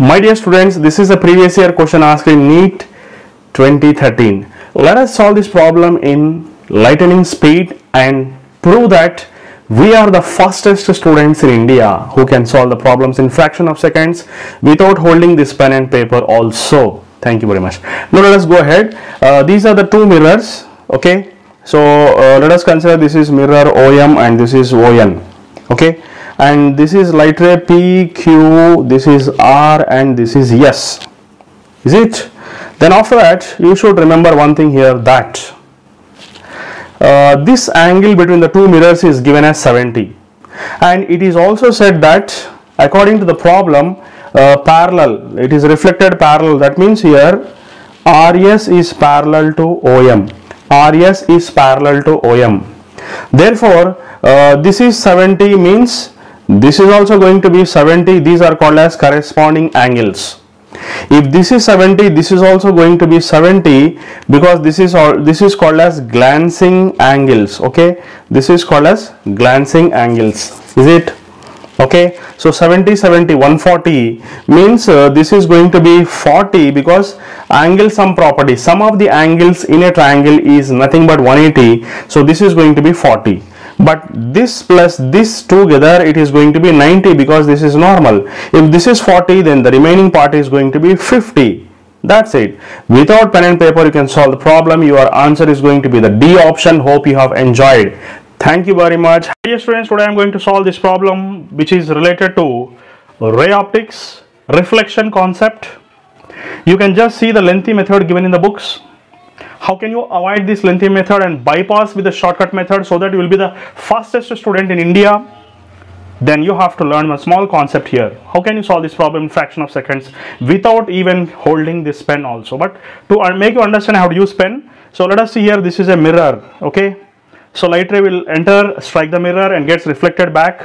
My dear students, this is a previous year question asked in NEET 2013. Let us solve this problem in lightning speed and prove that we are the fastest students in India who can solve the problems in fraction of seconds without holding this pen and paper also. Thank you very much. Now let us go ahead. Uh, these are the two mirrors. Okay. So uh, let us consider this is mirror OM and this is ON. Okay. And this is light ray P, Q, this is R and this is S. Is it? Then after that you should remember one thing here that uh, this angle between the two mirrors is given as 70 and it is also said that according to the problem uh, parallel it is reflected parallel that means here RS is parallel to OM RS is parallel to OM therefore uh, this is 70 means this is also going to be 70 these are called as corresponding angles. If this is 70 this is also going to be 70 because this is all this is called as glancing angles okay? This is called as glancing angles is it? Okay? So 70 70 140 means uh, this is going to be 40 because angle sum property sum of the angles in a triangle is nothing but 180 so this is going to be 40 but this plus this together it is going to be 90 because this is normal. If this is 40 then the remaining part is going to be 50 that's it. Without pen and paper you can solve the problem. Your answer is going to be the d option. Hope you have enjoyed. Thank you very much. Dear students today i am going to solve this problem which is related to ray optics reflection concept. You can just see the lengthy method given in the books how can you avoid this lengthy method and bypass with the shortcut method so that you will be the fastest student in India? Then you have to learn a small concept here. How can you solve this problem in fraction of seconds without even holding this pen also? But to make you understand how to use pen so let us see here this is a mirror okay? So light ray will enter strike the mirror and gets reflected back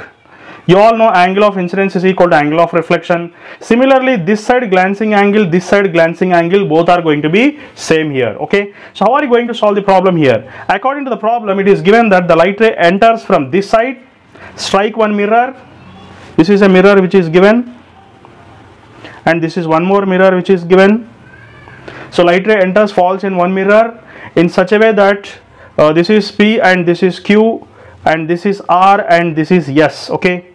you all know angle of incidence is equal to angle of reflection. Similarly this side glancing angle this side glancing angle both are going to be same here okay? So how are you going to solve the problem here? According to the problem it is given that the light ray enters from this side. Strike one mirror. This is a mirror which is given. And this is one more mirror which is given. So light ray enters falls in one mirror in such a way that uh, this is p and this is q and this is r and this is s okay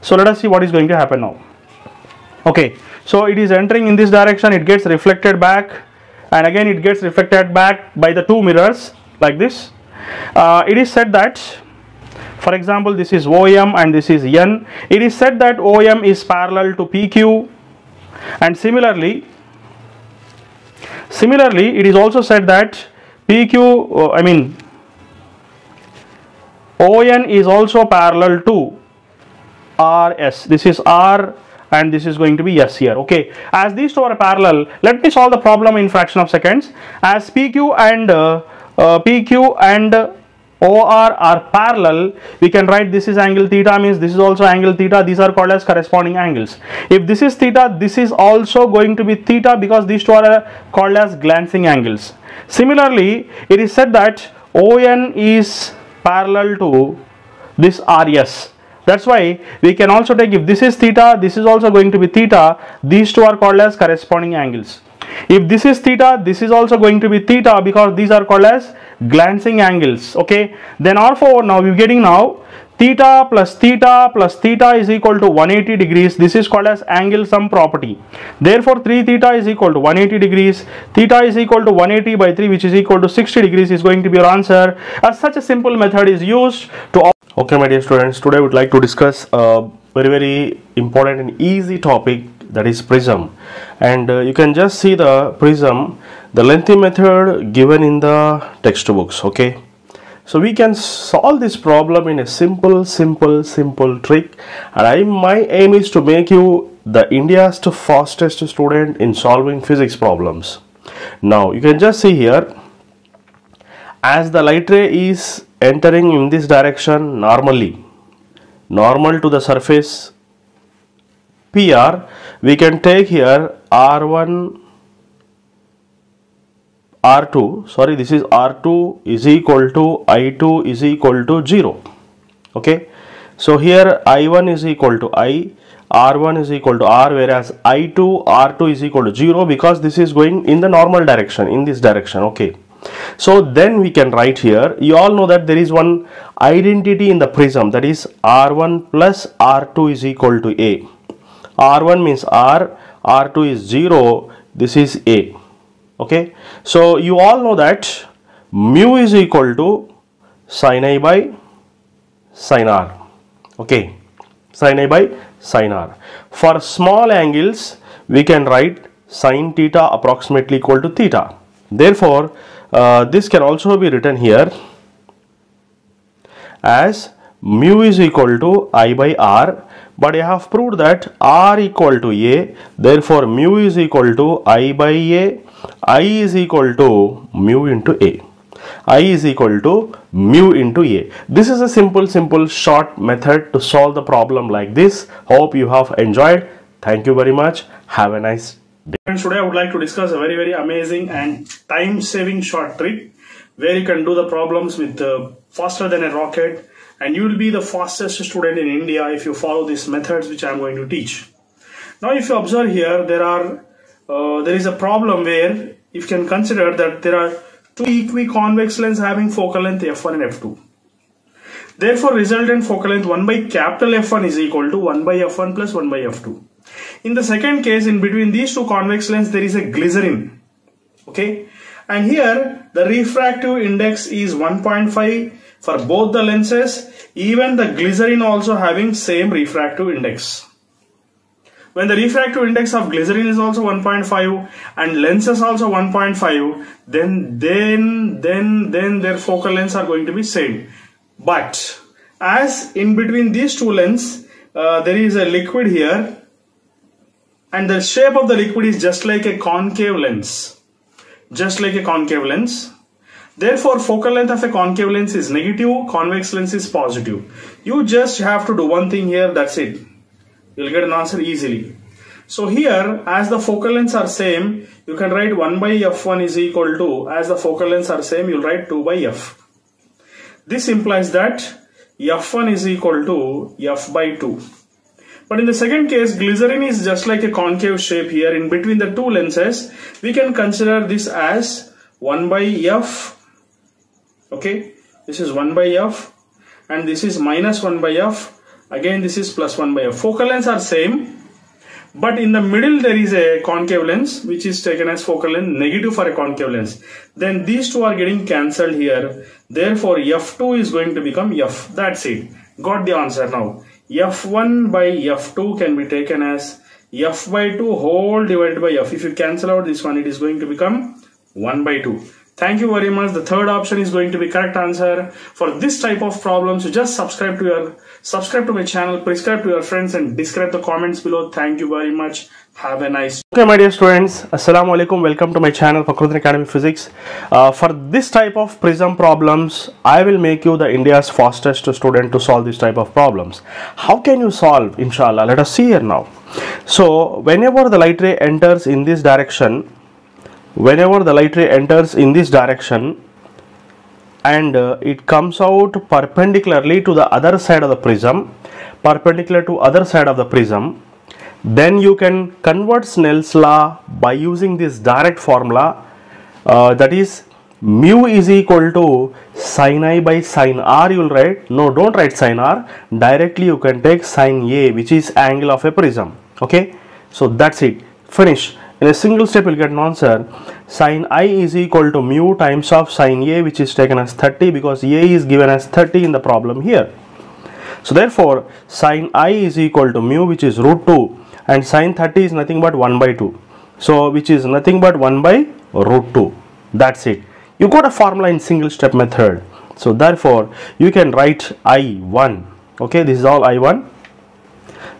so let us see what is going to happen now. Okay. So it is entering in this direction it gets reflected back and again it gets reflected back by the two mirrors like this. Uh, it is said that for example this is OM and this is N. It is said that OM is parallel to PQ and similarly similarly it is also said that PQ uh, I mean ON is also parallel to RS. This is R and this is going to be S here. Okay. As these two are parallel, let me solve the problem in fraction of seconds. As PQ and uh, uh, PQ and OR are parallel, we can write this is angle theta means this is also angle theta. These are called as corresponding angles. If this is theta, this is also going to be theta because these two are uh, called as glancing angles. Similarly, it is said that ON is parallel to this RS that's why we can also take if this is theta, this is also going to be theta. These two are called as corresponding angles. If this is theta, this is also going to be theta because these are called as glancing angles. Okay. Then R4 now we're getting now theta plus theta plus theta is equal to 180 degrees. This is called as angle sum property. Therefore 3 theta is equal to 180 degrees. Theta is equal to 180 by 3 which is equal to 60 degrees is going to be your answer. As such a simple method is used to Okay my dear students, today I would like to discuss a very very important and easy topic that is prism. And uh, you can just see the prism the lengthy method given in the textbooks okay? So we can solve this problem in a simple simple simple trick. And I my aim is to make you the India's fastest student in solving physics problems. Now you can just see here as the light ray is entering in this direction normally normal to the surface PR we can take here R1 R2 sorry this is R2 is equal to I2 is equal to 0 okay? So here I1 is equal to I r1 is equal to r whereas i2 r2 is equal to 0 because this is going in the normal direction in this direction okay so then we can write here you all know that there is one identity in the prism that is r1 plus r2 is equal to a. R1 means r r2 is 0 this is a. Okay? So you all know that mu is equal to sin a by sin r. Okay? Sin a by sin r. For small angles we can write sin theta approximately equal to theta therefore uh, this can also be written here as mu is equal to i by r but I have proved that r equal to a therefore mu is equal to i by a i is equal to mu into a i is equal to mu into a. This is a simple simple short method to solve the problem like this. Hope you have enjoyed. Thank you very much. Have a nice Friends, today I would like to discuss a very very amazing and time saving short trick where you can do the problems with uh, faster than a rocket and you will be the fastest student in India if you follow these methods which I am going to teach. Now if you observe here there are uh, there is a problem where you can consider that there are two equiconvex lenses having focal length f1 and f2. Therefore resultant focal length 1 by capital F1 is equal to 1 by f1 plus 1 by f2. In the second case, in between these two convex lenses, there is a glycerin. Okay. And here, the refractive index is 1.5 for both the lenses. Even the glycerin also having same refractive index. When the refractive index of glycerin is also 1.5 and lenses also 1.5, then, then, then, then their focal lengths are going to be same. But as in between these two lenses, uh, there is a liquid here and the shape of the liquid is just like a concave lens. Just like a concave lens. Therefore focal length of a concave lens is negative convex lens is positive. You just have to do one thing here that's it. You'll get an answer easily. So here as the focal lengths are same you can write 1 by f1 is equal to as the focal lengths are same you'll write 2 by f. This implies that f1 is equal to f by 2 but in the second case, glycerin is just like a concave shape here in between the two lenses. We can consider this as 1 by f. Okay, this is 1 by f and this is minus 1 by f. Again, this is plus 1 by f. Focal lengths are same. But in the middle there is a concave lens which is taken as focal length negative for a concave lens. Then these two are getting cancelled here. Therefore f2 is going to become f. That's it. Got the answer now f1 by f2 can be taken as f by 2 whole divided by f. If you cancel out this one, it is going to become 1 by 2. Thank you very much. The third option is going to be correct answer. For this type of problems, so just subscribe to your subscribe to my channel, prescribe to your friends and describe the comments below. Thank you very much. Have a nice Okay, my dear students, Assalamu alaikum. Welcome to my channel, Fakruddin Academy Physics. Uh, for this type of prism problems, I will make you the India's fastest student to solve this type of problems. How can you solve? Inshallah, let us see here now. So, whenever the light ray enters in this direction, whenever the light ray enters in this direction, and uh, it comes out perpendicularly to the other side of the prism, perpendicular to other side of the prism, then you can convert Snell's law by using this direct formula uh, that is mu is equal to sin i by sin r you will write. No don't write sin r. Directly you can take sin a which is angle of a prism. Okay? So that's it. Finish. In a single step you'll get an answer. Sin i is equal to mu times of sin a which is taken as 30 because a is given as 30 in the problem here. So therefore sin i is equal to mu which is root 2 and sine 30 is nothing but 1 by 2 so which is nothing but 1 by root 2 that's it. You got a formula in single step method. So therefore you can write i1 okay this is all i1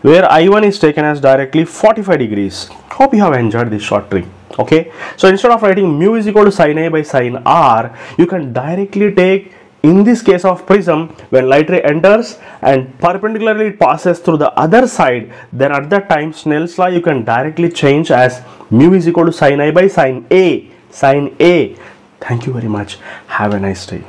where i1 is taken as directly 45 degrees. Hope you have enjoyed this short trick. Okay? So instead of writing mu is equal to sine a by sine r you can directly take in this case of prism when light ray enters and perpendicularly it passes through the other side then at that time Snell's law you can directly change as mu is equal to sin i by sin a. Sin a. Thank you very much. Have a nice day